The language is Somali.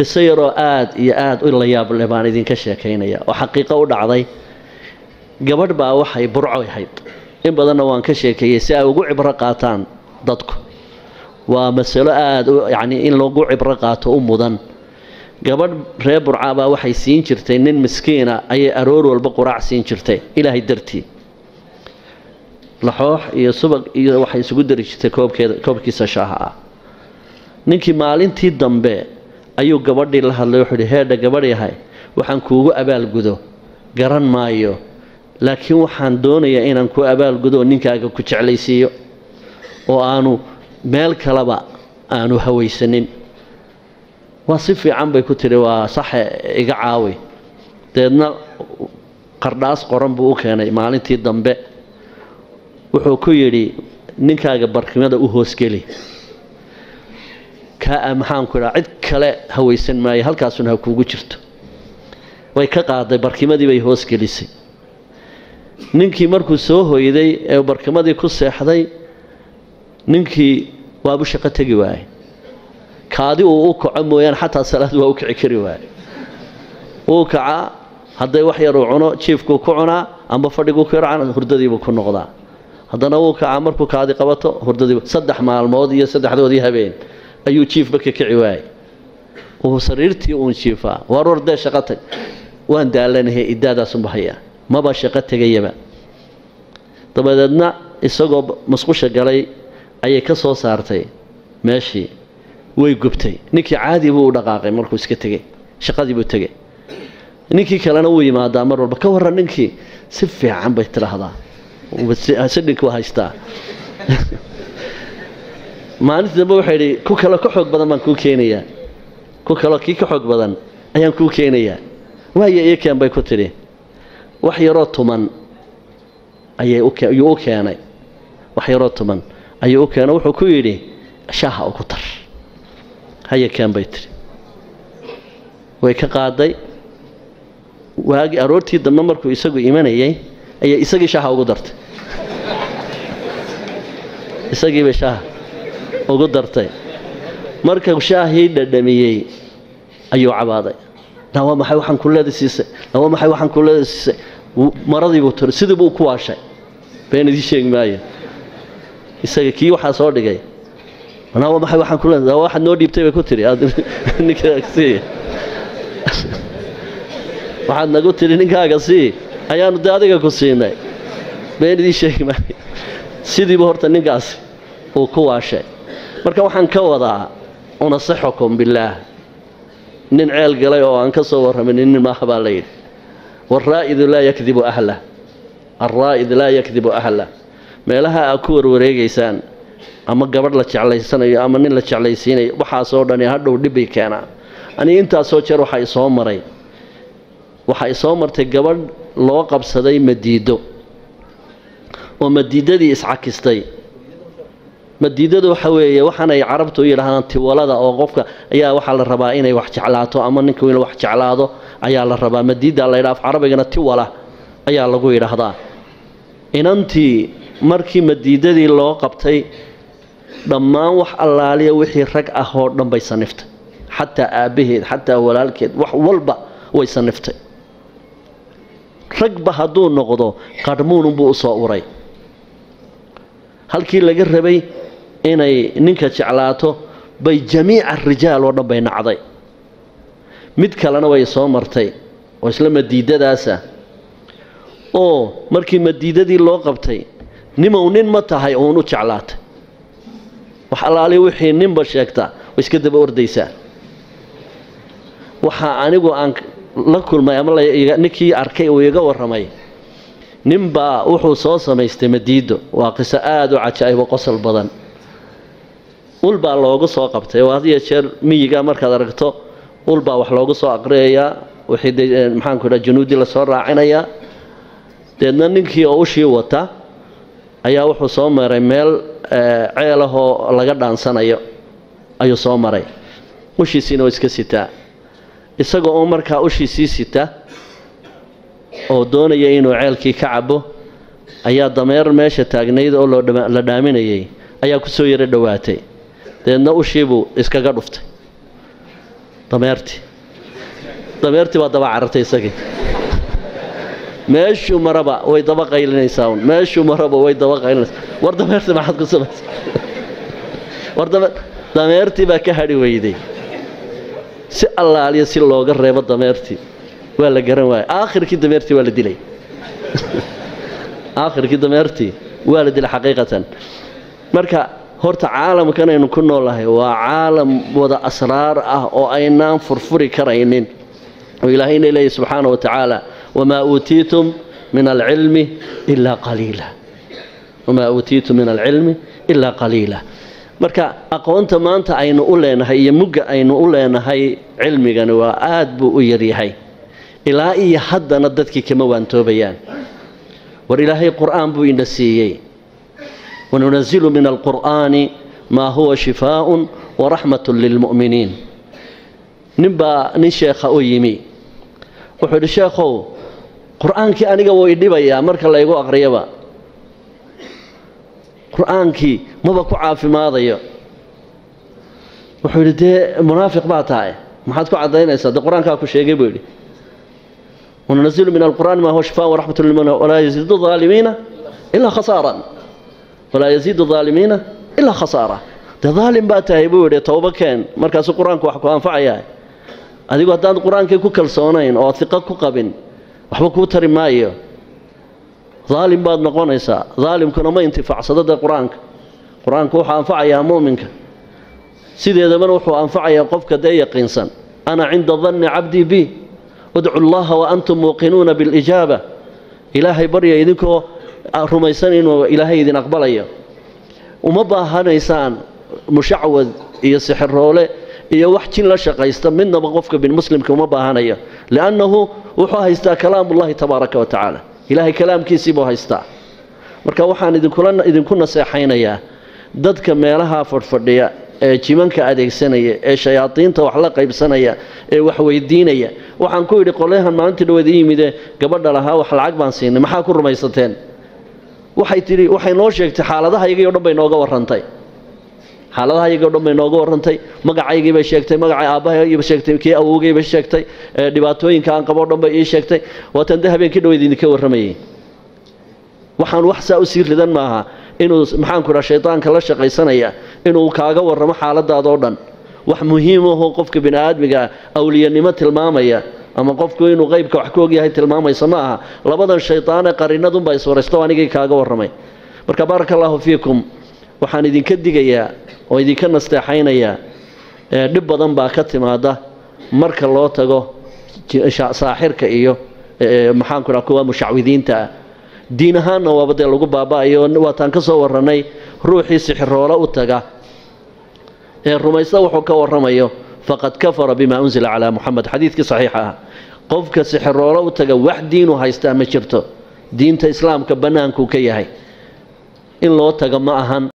qiso yaroo aada iyo aada u la yaab baan idinka sheekaynaya. Oo xaqiiqo u dhacday. Gabadh baa waxay burco ahayd in badanna waan ka sheekeeyey si ay ugu cibro qaataan dadku. Waa masalo aada u yacnii in lagu cibro qaato u mudan. Gabadh reer burca baa waxay siin jirtay nin miskiina ayay aroor walba quraac siin jirtay ilaahay dartii. Laxoox iyo subag iyo waxay isugu dari jirtay koobkeeda koobkiisa shaaha. Ah ninkii maalintii dambe ayuu gabadhii la hadlay wuxuu ihi heedha gabadh yahay waxaan kuugu abaalgudo garan maayo laakiin waxaan doonayaa inaan ku abaalgudo oo ninkaaga ku jeclaysiiyo oo aanu meel kaleba aanu hawaysanin. Waa si fiican bay ku tidhi waa saxe iga caawi. Deedna qardhaas qoran buu u keenay maalintii dambe. Wuxuu ku yidhi ninkaaga barkimada u hoosgeli maxaanku idhaa cid kale hawaysan maayo halkaasuna ha ninkii markuu soo hoyday ee barkimadii ku seexday ninkii waabu shaqo tegi waayey. Kaadi uu u kaco mooyaane xataa salaad waa u kici kari waaye wuu kacaa hadday wax yar uu cuno jiifkuu ku cunaa amba fadhiguu ku yarcana hurdadiibuu ku noqdaa. Haddana wuu kacaa markuu kaadi qabato hurdadiibu saddex maalmood iyo saddexdoodii habeen ayuu jiifba ka kici waayey. Uu sariirtii uun jiifaa. Waar war dee shaqo tag? Waan daalanahay idaadaasunba hayaa. Maba shaqo tegayaba. Dabadeedna isagoo musqusha galay ayay ka soo saartay meeshii. Way gubtay. Ninkii caadi buu u dhaqaaqay markuu iska tegey shaqadii buu tegey ninkii kalena wuu yimaadaa mar walba. Ka warran ninkii si fiican bay tidhaahdaa. Sidhinkuu haystaa maalintii dambe waxay idhi ku kale ka xoog badan baan kuu keenayaa. Ku kaloo kii ka xoog badan ayaan kuu keenayaa. Waaya iyo keen bay ku tidhi. Wax yaroo tuman ayuu u keenay. Wax yaroo tuman ayuu u keenay. Wuxuu ku yidhi shaaha ugu dar haya keen bay tidhi. Way ka qaaday. Waagi aroortii dambe markuu isagu imanayay ayay isagii shaaha ugu dartay. Isagiibay shaaha ugu dartay. Marka shaahii dhadhamiyey ayuu cabaaday. Nawa maxay waxaan kuleeda siisay nawa maxay waxaan kuleeda siisay maradiibuu tiri sidii buu ku waashay. Been idii sheegi maayo. Isaga kii waxaa soo dhigay. Nawa maxay waxaan kuleeda nawa waxaad noo dhiibtay bay ku tiri ninkaaga sii. Waxaad nagu tiri ninkaaga sii ayaanu dee adiga ku siinay. Been idii sheegi maayo. Sidiiba horta ninkaasi uu ku waashay marka waxaan ka wadaa unasixukum billaah nin ceel galay oo aan ka soo warramin nin maaha baa la yidhi. Waalraa'idu laa yakdibu ahlah alraa'id laa yakdibu ahlah meelaha aad ku warwareegaysaan ama gabadh la jeclaysanayo ama nin la jeclaysiinayo waxaasoo dhani hadhow dhibbay keenaa. Aniga intaasoo jeer waxaa isoo maray. Waxaa isoo martay gabadh loo qabsaday madiido oo madiidadii iscakistay madiidadu waxa weeye waxaanay carabtu u yidhaahdaan tiwalada oo qofka ayaa waxaa la rabaa inay wax jeclaato ama ninku inuu wax jeclaado ayaa la rabaa. Madiida la yidhaha af carabigana tiwala ayaa lagu yidhaahdaa. Inantii markii madiidadii loo qabtay dhammaan wax allaaliya wixii rag ah oo dhan bay saniftay. Xataa aabbaheed xataa walaalkeed wax walba way saniftay. Ragba hadduu noqdo qadhmuununbuu u soo uray. Halkii laga rabay inay ninka jeclaato bay jamiica rijaal oo dhan bay nacday. Mid kalena way soo martay oo isla madiidadaasa. Oo markii madiidadii loo qabtay nimow nin ma tahay uun u jeclaatay. Wax allaali wixii ninba sheegtaa way iska daba ordaysaa. Waxaa anigu aan la kulmay ama ninkii arkay uu iga warramay ninbaa wuxuu soo samaystay madiido waa qiso aada u cajaa'ibo qosol badan ul baa loogu soo qabtay. Oo had jeer miyiga markaad aragto ul baa wax loogu soo aqriyayaa. Maxaanku idhaha junuudi la soo raacinayaa. Deedna ninkii oo ushii wata ayaa wuxuu soo maray meel ceel ahoo laga dhaansanayo. Ayuu soo maray. Ushiisiina waa iska sitaa. Isagoo oo markaa ushiisii sita oo doonaya inuu ceelkii ka cabo ayaa dameer meesha taagnayd oo la dhaaminayay ayaa ku soo yaro dhowaatay deedna ushiibuu iskaga dhuftay. Dameertii dameertii baa daba carartay isagii. Meeshuu maraba way daba qaylinaysaa un meeshuu maraba way daba qaylinaysaa war dameertii maxaad ku samaysa war dameertii baa ka hadhi weyday. Si allaaliya si looga reebo dameertii waa la garan waaya aakhirkii dameertii waa la dilay. Aakhirkii dameertii waa la dilay xaqiiqatan. Marka horta caalamkan aynu ku noolahay waa caalam wada asraar ah oo aynaan furfuri karaynin. Oo ilaahayna leeyahy subxaana wa tacaala wamaa uutiitum min alcilmi ilaa qaliila. Wamaa uutiitum min alcilmi ilaa qaliila. Marka aqoonta maanta aynu u leenahay iyo mugga aynu u leenahay cilmigani waa aad buu u yaryahay ilaa iyo haddana dadkii kama waantoobayaan. War ilaahay qur'aan buu ina siiyey maa huwa shifaaءun waraxmatun lilmu'miniin ninbaa nin sheekha u yimi wuxuu idhi sheekhow qur'aankii aniga wuu idhibayaa marka laygu aqriyaba qur'aankii maba ku caafimaadayo wuxuu yidhi dee munaafiq baa tahay maxaad ku caddaynaysaa dee qur'aankaa ku sheegay buu yidhi wanunazilu min alqur'aani maa huwa shifaan waraxmatun lilmu'miniin walaa yaziidu aalimiina ilaa khasaaran walaa yaziidu aalimiina ilaa khasaara. Dee daalim baa tahay buu yidhi towba keen. Markaasuu qur'aanku wax ku anfacayaa adigu haddaan qur'aankii ku kalsoonayn oo iqo ku qabin waxba kuu tari maayo. Daalim baad noqonaysaa. Daalimkuna ma intifacsado qur'aanka. Qur'aanku wuxuu anfacayaa mu'minka sideedabana wuxuu anfacayaa qofka dee yaqiinsan. Ana cinda danni cabdii bi. Udcu llaha wa muuqinuuna bilijaaba ilaahay barya idinkoo rumaysan inuu ilaahay idin aqbalayo. Uma baahanaysaan mushacwad iyo sixiroole iyo wax jin la shaqaysta midnaba qofka binmuslimka uma baahanayo. Liannahu wuxuu haystaa kalaamullahi tabaaraka wa tacaala. Ilaahay kalaamkiisii buu haystaa. Marka waxaan idinku naseexaynayaa dadka meelaha fadhfadhiya ee jimanka adeegsanaya ee shayaadiinta wax la qaybsanaya ee wax weydiinaya waxaan ku yidhi qolyahan maalintii dhaweed i yimide gabadha lahaa wax lacag baan siinay maxaa ku rumaysateen waxay tidhi waxay noo sheegtay xaaladaha iyagii o dhan bay nooga warrantay. Xaaladaha iyagii o dhan bay nooga warrantay. Magacaygii bay sheegtay magacay aabbahaybay sheegtay kii awowgay bay sheegtay dhibaatooyinka aan qabo o dhan bay ii sheegtay. Waatan de habeenkii dhaweyd idinka warramayay. Waxaan wax saa u sii ridan maaha inuu maxaanku dhaha shaydaanka la shaqaysanaya inuu kaaga warramo xaaladaadoo dhan. Wax muhiimaho qofka bini aadmiga awliyanimo tilmaamaya ama qofku inuu qeybka wax ka ogyahay tilmaamaysa ma aha. Labadan shaydaanee qarinadunbaa iswaraysto anigay kaaga warramay. Marka baaraka allaahu fiikum waxaan idinka digayaa oo idinka nasteexaynayaa dhib badan baa ka timaada marka loo tago saaxirka iyo maxaanku dhaha kuwa mushacwidiinta ah diin ahaanna waaba dee lagu baaba'ayo waataan ka soo warrannay ruuxii sixiroolo u taga. Ee rumaysta wuxuu ka warramayo faqad kafara bima unzila calaa muxamed xadiidkii saxiixa ah. Qofka sixiroolo u taga wax diinu haystaa ma jirto. Diinta islaamka bannaankuu ka yahay. In loo taga ma ahan